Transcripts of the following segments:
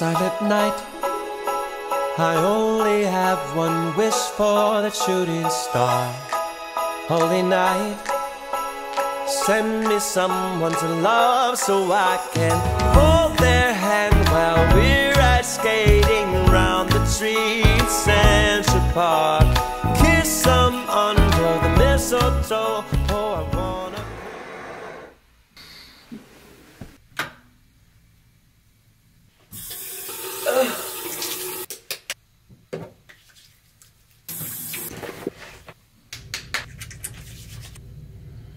silent night. I only have one wish for the shooting star. Holy night, send me someone to love so I can hold their hand while we're ice skating around the trees, Central Park.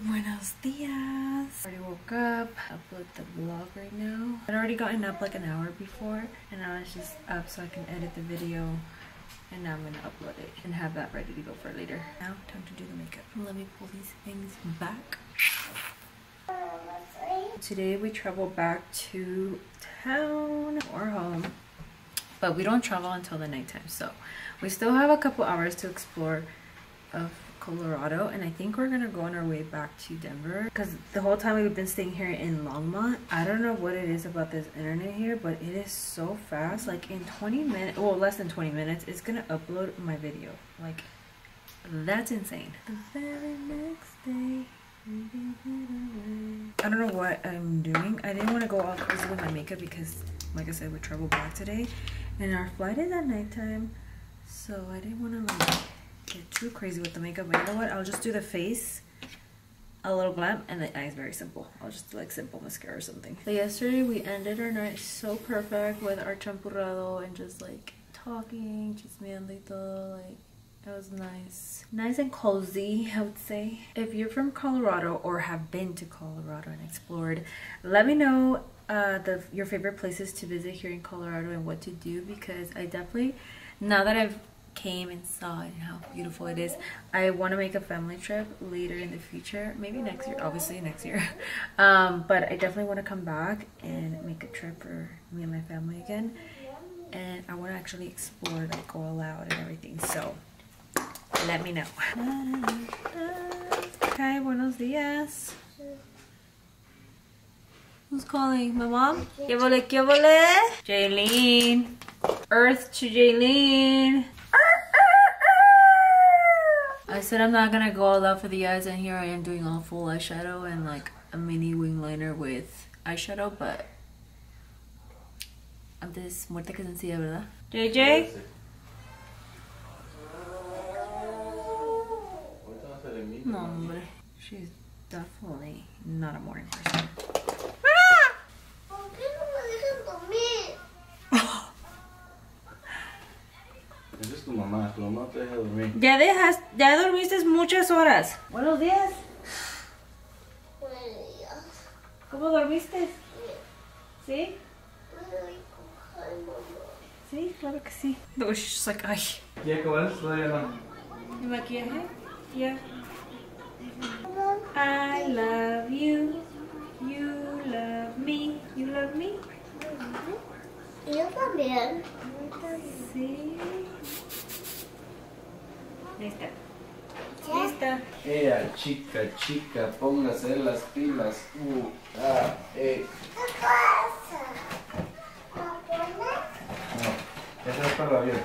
Buenos dias. Already woke the vlog right now. I'd already gotten up like an hour before, and now it's just up so I can edit the video. And now I'm gonna upload it and have that ready to go for later. Now, time to do the makeup. Let me pull these things back. Today we travel back to town or home, but we don't travel until the nighttime. So we still have a couple hours to explore of Colorado and I think we're gonna go on our way back to Denver. Because the whole time we've been staying here in Longmont I don't know what it is about this internet here but it is so fast. Like in 20 minutes well less than 20 minutes it's gonna upload my video. Like that's insane. The very next day I don't know what I'm doing. I didn't want to go all crazy with my makeup because like I said we travel back today. And our flight is at nighttime so I didn't want to like get too crazy with the makeup. But you know what? I'll just do the face, a little glam, and the eyes very simple. I'll just do like simple mascara or something. So yesterday we ended our night so perfect with our champurrado and just like talking, chismeandito, like it was nice. Nice and cozy, I would say. If you're from Colorado or have been to Colorado and explored, let me know uh, the your favorite places to visit here in Colorado and what to do because I definitely, now that I've came and saw and how beautiful it is. I want to make a family trip later in the future, maybe next year, obviously next year. Um, but I definitely want to come back and make a trip for me and my family again. And I want to actually explore, like go all out and everything. So let me know. Okay, buenos dias. Who's calling? My mom? ¿Qué vole, qué vole? Jaylene. Earth to Jaylene. I said I'm not gonna go all out for the eyes and here I am doing all full eyeshadow and like a mini wing liner with eyeshadow but antes muerte que sencilla, ¿verdad? JJ? No, hombre. She's definitely not a morning person. Mamá, tu mamá te deja dormir. Ya dejas, ya dormiste muchas horas. Buenos días. Buenos días. ¿Cómo dormiste? ¿Sí? Sí, claro que sí. Like, ay. ¿Ya acabaste? Todavía no. ¿Mi maquillaje? Yeah. I love you. You love me. You love me? Y yo también. Sí. Lista. Lista. Ea, chica, chica, póngase las pilas. Uh, ah, eh. ¿Qué pasa? No, esa es para la vida.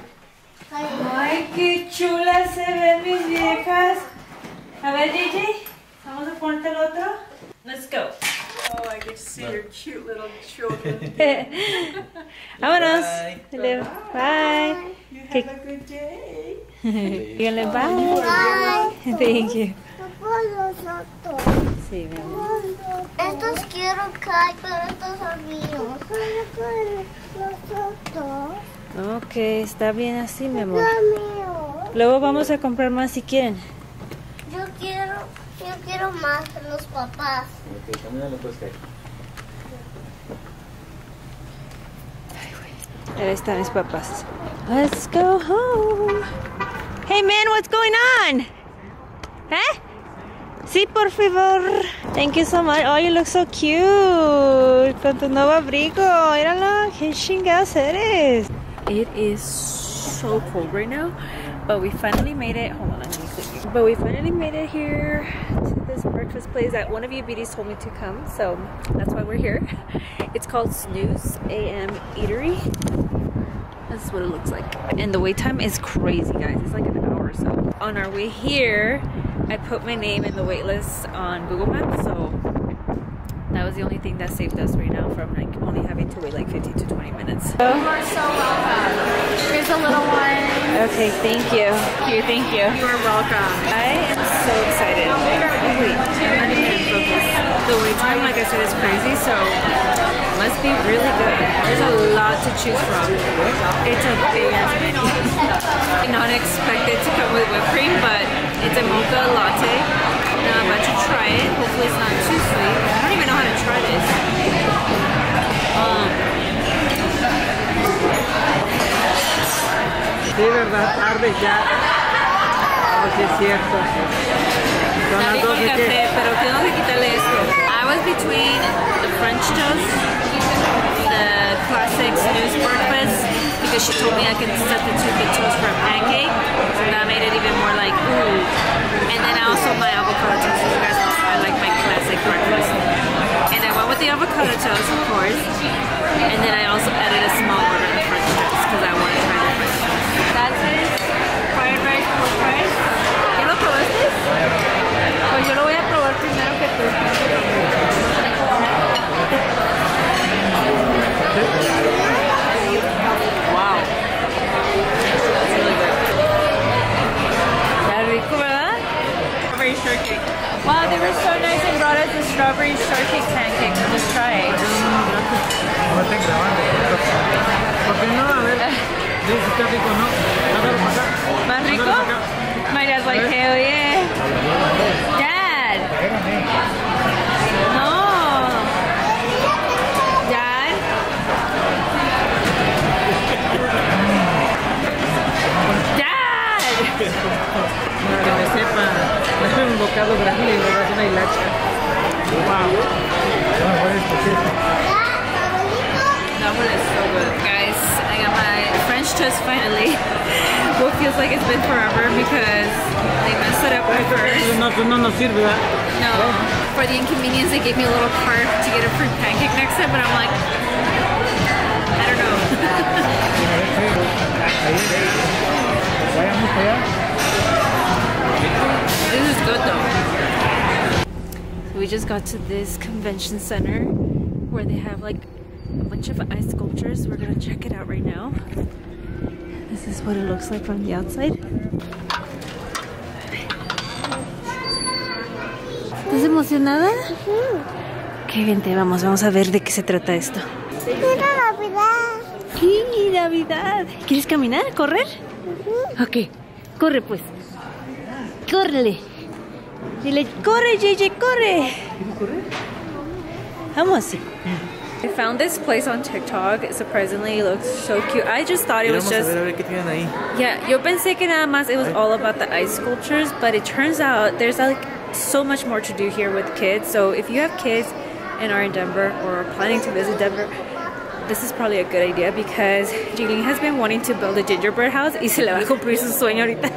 Ay, qué chulas se ven mis viejas. A ver, JJ, vamos a ponerte el otro. Let's go. Oh, I get to see your cute little children. Vámonos. Bye. Hello. Bye. You have a good day. Díganle bye. Bye. Thank you. Sí, mi amor. Estos quiero caer, pero estos son míos. Los otros Ok, está bien así, mi amor. Luego vamos a comprar más si quieren. Yo quiero, yo quiero más los papás. Ok, camínale pues que Ahí están mis papás. Let's go home. Hey man, what's going on? ¿Eh? Sí, por favor. Thank you so much. Oh, you look so cute. Con tu nuevo abrigo. Míralo. ¿Qué chingados eres? It is so cold right now. But we finally made it. Hold on, let me click. But we finally made it here to this breakfast place that one of you beauties told me to come. So that's why we're here. It's called Snooze AM Eatery. This is what it looks like. And the wait time is crazy, guys. It's like an hour or so. On our way here, I put my name in the wait list on Google Maps, so that was the only thing that saved us right now from like only having to wait like 15 to 20 minutes. You are so welcome. Here's a little one. Okay, thank you. Thank you, thank you. You are welcome. I am so excited. Oh, wait, I'm gonna focus. The wait time, like I said, is crazy, so must be really good. There's a lot to choose from. It's a big ass menu. Not expected to come with whipped cream, but it's a mocha latte. Now I'm about to try it. Hopefully it's not too sweet. I don't even know how to try this. Um, Sí, ¿verdad? Tarde ya. Sí, es cierto. Son Está las rico 12 el café, pero tengo que quitarle esto. I was between the French toast, the classic snooze breakfast, because she told me I could substitute the toast for a pancake, so that made it even more like ooh. And then I also my avocado toast. You guys know I like my classic breakfast. And I went with the avocado toast, of course. And then I also added a small order of French toast because I want to try the French toast. That's it. Fried rice, pork rice. ¿Ya lo probaste? Pues yo lo voy a probar primero que tú. Wow. It's really good. Está rico, ¿verdad? Strawberry shortcake. Wow, they were so nice and brought us the strawberry shortcake pancake. So just try it. No estén grabando. ¿Por qué no? A ver. Está rico, ¿no? Hágalo para acá. ¿Más rico? Hágalo para acá. My dad's like, hell yeah. Dad. No. Dad. Dad. Para que me sepa. Dame un bocado grande y me das una hilacha. Wow. That one is so good. Guys, I got my French toast finally. What feels like it's been forever because they messed it up at first. No, no ¿verdad? No, for the inconvenience, they gave me a little card to get a fruit pancake next time, but I'm like, I don't know. This is good though. We just got to this convention center where they have like a bunch of ice sculptures. We're gonna check it out right now. This is what it looks like from the outside. ¿Estás emocionada? Qué vente, vamos, vamos a ver de qué se trata esto. Mira Navidad. ¡Sí, Navidad! ¿Quieres caminar? ¿Correr? Ok, corre pues. Córrele. Dile, corre, JJ, corre. Vamos. I found this place on TikTok. It surprisingly looks so cute. I just thought it was just ver, a ver qué tienen ahí. yeah, yo pensé que nada más it was all about the ice sculptures, but it turns out there's like so much more to do here with kids. So if you have kids and are in Denver or are planning to visit Denver, this is probably a good idea because Jillian has been wanting to build a gingerbread house y se le va a cumplir su sueño ahorita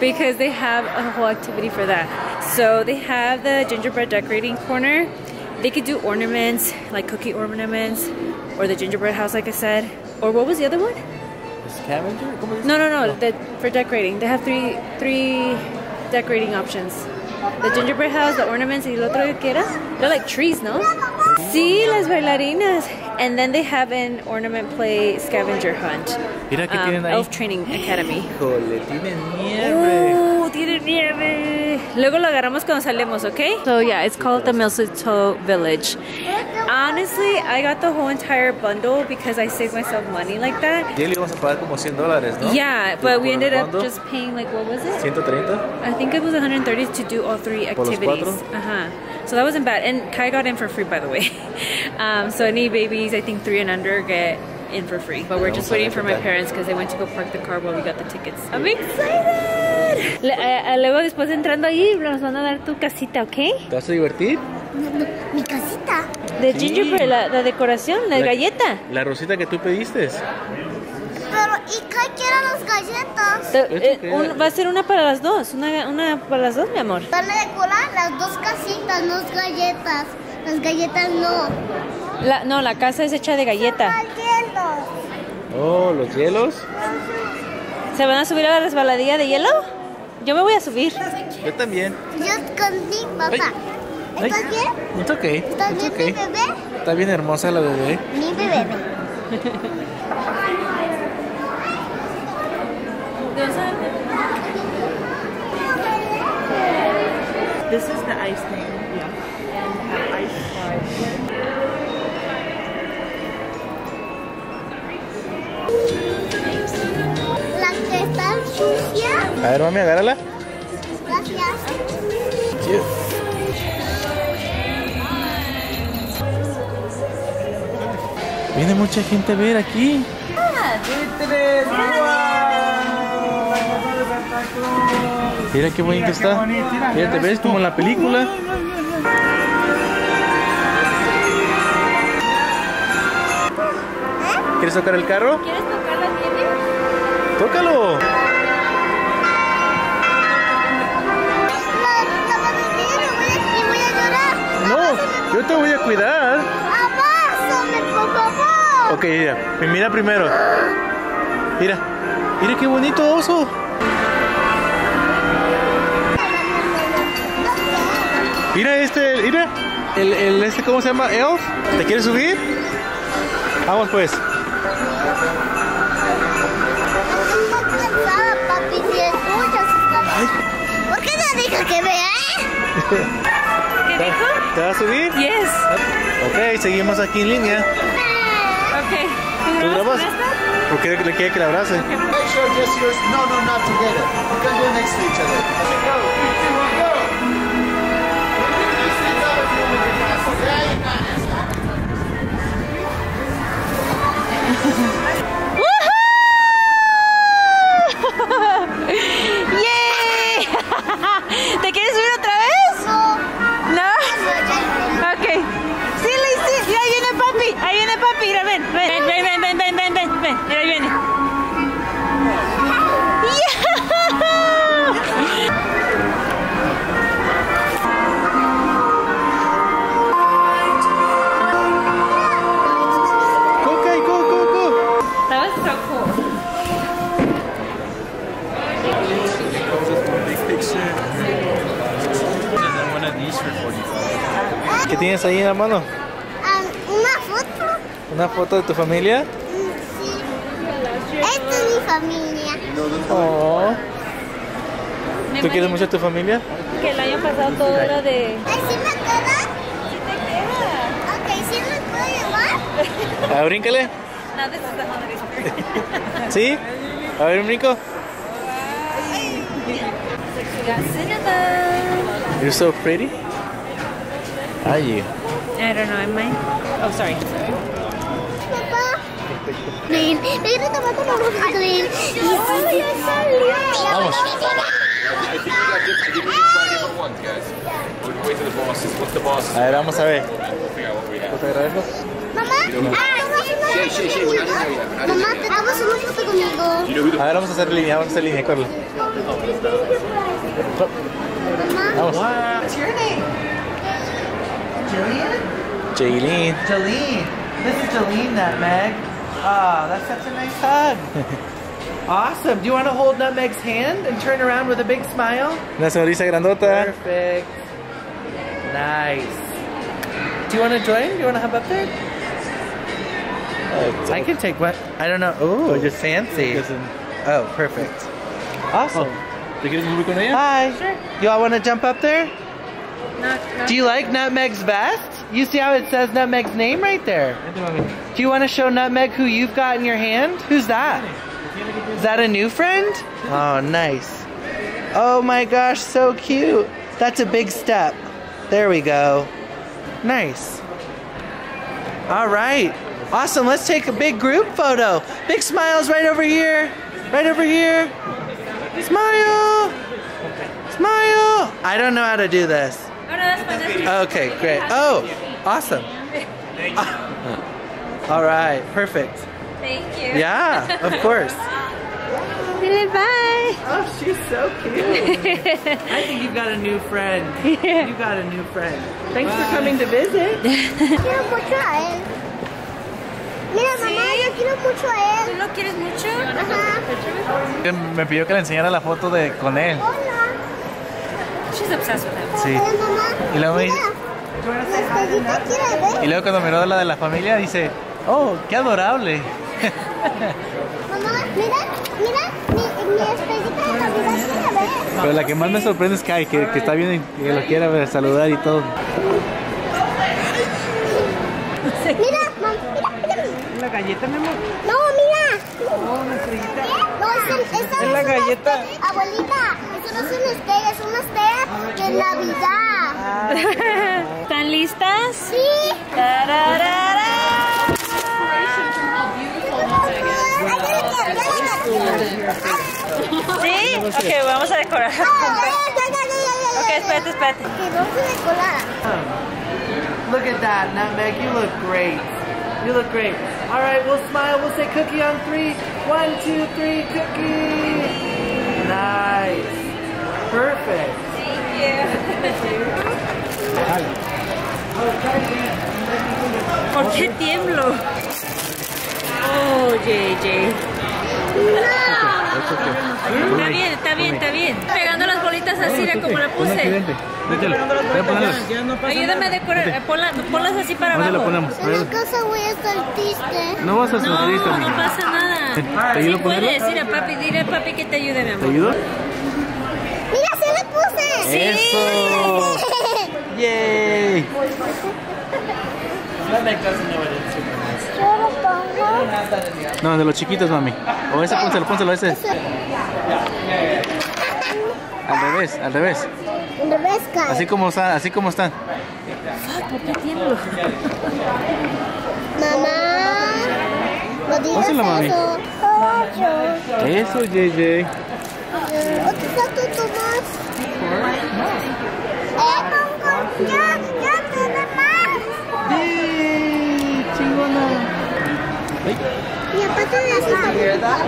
because they have a whole activity for that. So they have the gingerbread decorating corner. They could do ornaments, like cookie ornaments, or the gingerbread house, like I said. Or what was the other one? The ¿Scavenger? ¿Cómo? No, no, no. The, for decorating, they have three three decorating options. The gingerbread house, the ornaments, y el otro que era. They're like trees, no? Sí, las bailarinas. And then they have an ornament play scavenger hunt. Mira Um, tienen ahí. Elf Training Academy. Híjole, tienen nieve. Tiene nieve. Luego lo agarramos cuando salemos, okay? So yeah, it's called the Mistletoe Village. Honestly, I got the whole entire bundle because I saved myself money like that. Ya le íbamos a pagar como 100 dólares, ¿no? Yeah, but we ended up just paying like what was it? 130. I think it was 130 to do all three ¿Por los activities. cuatro? Uh huh. So that wasn't bad, and Kai got in for free, by the way. um, so any babies, I think three and under, get in for free. But we're just waiting for my parents because they went to go park the car while we got the tickets. I'm excited. Good. Le- eh, eh, luego después entrando ahí nos van a dar tu casita, ¿ok? ¿Te vas a divertir? Mi casita. De Sí. gingerbread, la, la decoración, la, La- galleta. La rosita que tú pediste. Pero, ¿y qué quieren las galletas? Te- eh, un- va a ser una para las dos, una, una para las dos, mi amor. Van a decorar las dos casitas, no las galletas. Las galletas no. La, no, la casa es hecha de galleta. Galletas. Oh, los hielos. ¿Se van a subir a la resbaladilla de hielo? Yo me voy a subir. Yo también. Yo contigo, papá. Ay. ¿Estás bien? It's okay. ¿Estás It's bien, okay. mi bebé? Está bien hermosa la bebé. Mi bebé. This is the ice thing. Yeah. And ice. La que está sucia. A ver, mami, agárrala. Gracias. Viene mucha gente a ver aquí. Mira qué bonito está. Mira, te ves como en la película. ¿Quieres tocar el carro? ¿Quieres tocar la? ¡Tócalo! Yo te voy a cuidar. Abrázame, por favor. Ok, mira, mira primero. Mira, mira qué bonito oso. Mira este, mira, el, el este, ¿cómo se llama? Elf. ¿Te quieres subir? Vamos pues. ¿Por qué no deja que vea? eh? ¿Qué dijo? ¿Te vas a subir? Yes. Ok, seguimos aquí en línea. Ok. ¿Tú grabas? ¿Por qué le quiere que la abrace? Make sure just yours. No, no, not together. You can go next to each other. ¿Qué tienes ahí en la mano? Ah, ¿Una foto? ¿Una foto de tu familia? Sí. Esta es mi familia. Oh. ¿Tú quieres mucho a tu familia? Que el año pasado todo era de... ¿Ay, sí me queda? Sí te queda. Ok, ¿sí me puedo llevar? A ver, bríncale. No, this is the. ¿Sí? A ver, brinco. We got cinnamon. You're so pretty. Are you? I don't know, am I? Oh, sorry. Papá. Green. Mira, tomate la roja green. Y sí, sí, salió. Vamos. A ver, vamos a ver. ¿Te agradezco? Mamá. Ah, tomas una foto conmigo. Mamá, te tomas una foto conmigo. A ver, vamos a hacer línea, vamos a hacer línea, corre. Vamos. What's your name? Jillian? Jaylene. Jolene. This is Jolene Nutmeg. Ah, that's such a nice hug. awesome. Do you want to hold Nutmeg's hand and turn around with a big smile? Una sonrisa grandota. Perfect. Nice. Do you want to join? Do you want to hop up there? I can take what? I don't know. Oh, just fancy. Oh, perfect. Awesome. ¿Te quieres subir con ella? Hi. Sure. You all want to jump up there? No, no. Do you like Nutmeg's vest? You see how it says Nutmeg's name right there? Do you want to show Nutmeg who you've got in your hand? Who's that? Is that a new friend? Oh, nice. Oh my gosh, so cute. That's a big step. There we go. Nice. All right. Awesome. Let's take a big group photo. Big smiles right over here. Right over here. Smile. Smile! I don't know how to do this. Oh, no, that's fine. That's fine. Okay, great. Oh, awesome. All right, perfect. Thank you. Yeah, of course. Bye. Oh, she's so cute. I think you've got a new friend. Yeah. You got a new friend. Thanks for coming to visit. yeah, mucho a él. Mira, mamá, yo quiero mucho a ¿Tú él. lo quieres mucho? Ajá. Me pidió que le enseñara la foto de con él. Hola. She's obsessed with him. Sí. Y luego me- ver. Y luego cuando miró la de la familia dice, oh, qué adorable. Mamá, mira, mira, mi, mi estrellita de Navidad quiere ver. Pero la que más me sorprende es Kai, que, que está bien y que lo quiere ver, saludar y todo. Mira. La galleta, mi amor. No, mira. Oh, una estrellita. No, Es no la una galleta. estrella. Abuelita, eso no es una estrella, es una estrella de Navidad. ¿Están listas? Sí. Tararara. ¿Sí? Ok, vamos a decorar. Ok, espérate, espérate. Que no se decorara. Look at that, Nutmeg. You look great. You look great. All right, we'll smile. We'll say cookie on three. One, two, three, cookie. Nice. Perfect. ¿Por qué tiemblo? Oh, JJ. Está bien, está bien, está bien. Pegando bolitas así de como la puse. Ayúdame a decorar, ponla, ponlas así para abajo. La ponemos? En casa voy a estar triste. No vas a estar no, triste. No, no pasa nada. ¿Te ayudo sí puedes, ir a papi, dile al papi que te ayude, mi amor. ¿Te ayudo? Mira, se la puse. ¡Sí! ¡Eso! ¡Yay! No, de los chiquitos, mami. O ese, pónselo, pónselo, ese. Al revés, al revés. En revés, cae. Así como están, así como están. ¿Por qué? Mamá, no digas mami. eso. Eso, JJ. Otro plato, Tomás. Eh, pongo. Ya, ya tiene más. ¡Yay! ¡Chingona! Y aparte de eso, Hear that?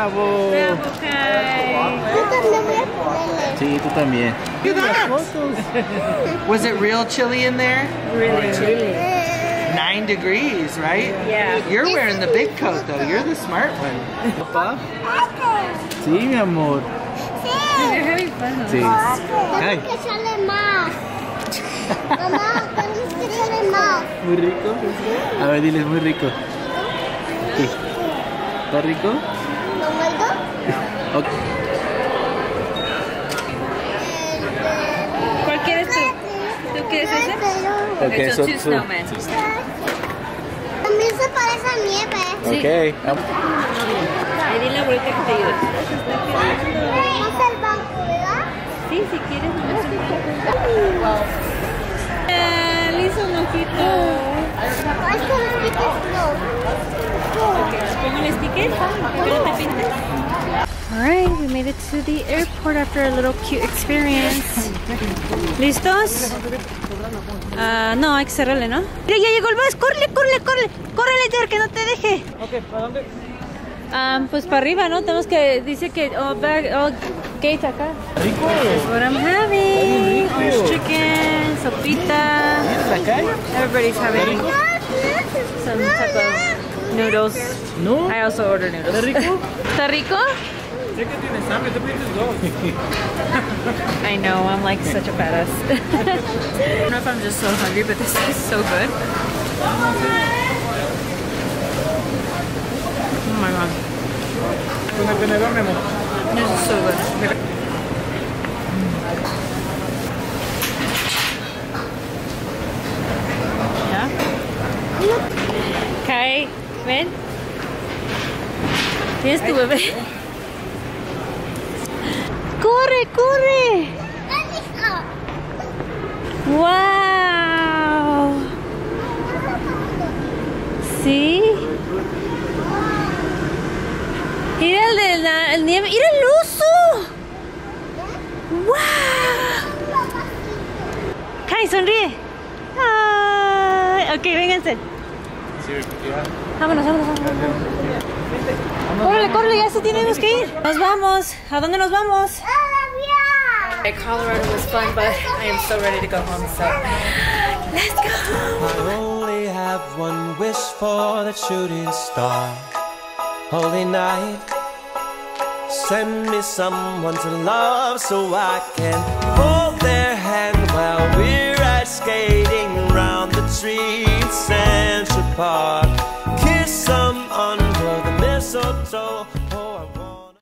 ¡Bravo! Bravo, Kai. Yo también voy a ponerle. Sí, tú también. Look at that. Was it real chilly in there? Really chilly. Eh, Nine degrees, right? Yeah. You're wearing the big coat though. You're the smart one. Papá. este. Sí, mi amor. Sí. You're having fun. Sí. Tengo Ay. que echarle más. Mamá, tengo que echarle más. Muy rico. A ver, diles, muy rico. Sí. ¿Está rico? ¿No muerdo? Ok. ¿Cuál quieres tú? ¿Tú quieres ese? Pero- Ok, Okay, so so two snowmen. También se parece a nieve. Ok. Ahí di la bolita que te ayude. Vamos al banco, ¿verdad? Sí, si quieres. Le hizo un ojito. Ay, que los piques no. Pongo el sticker no te pintes. Alright, we made it to the airport after a little cute experience. ¿Listos? Ah, no, hay que cerrarle, ¿no? Mira, ya llegó el bus. ¡Córrele, córrele, córrele! ¡Córrele, Edgar, que no te deje! Okay, ¿para dónde? Ah, pues para arriba, ¿no? Tenemos que... Dice que... Oh, back, oh gate acá. Rico. What I'm having. Orange chicken, sopita. Everybody's having some type of noodles. No. I also ordered noodles. ¿Está rico? ¿Está rico? Sé que tienes hambre, te pides dos. I know, I'm like such a badass. I don't know if I'm just so hungry, but this is so good. Oh my god, Con el tenedor, mi amor. this is so good. ¿Ya? Kai, ven. ¿Tienes tu bebé? ¡Corre, corre! ¡Wow! ¿Sí? Mira el de la el nieve. ¡Mira el oso! ¡Wow! Kai, sonríe. Ay, ok, vénganse. Vámonos, vámonos, vámonos. Córrele, córrele, ya se tenemos que ir. Nos vamos. ¿A dónde nos vamos? Colorado was fun, but I am so ready to go home, so let's go. I only have one wish for that shooting star. Holy night, send me someone to love so I can hold their hand while we're ice skating round the tree in Central Park.